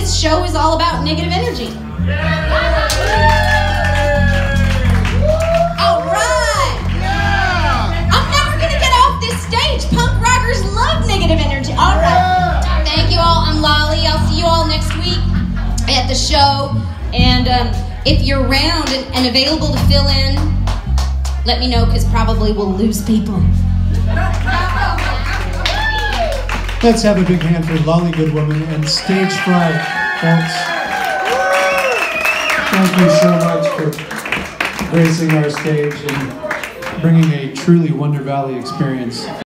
this show is all about negative energy. All right. I'm never gonna get off this stage. Punk rockers love negative energy. All right. Thank you all. I'm Lolly. I'll see you all next week at the show. And um, if you're around and, and available to fill in, let me know because probably we'll lose people. Let's have a big hand for Lolly Goodwoman and Stage Fright, folks. Thank you so much for gracing our stage and bringing a truly Wonder Valley experience.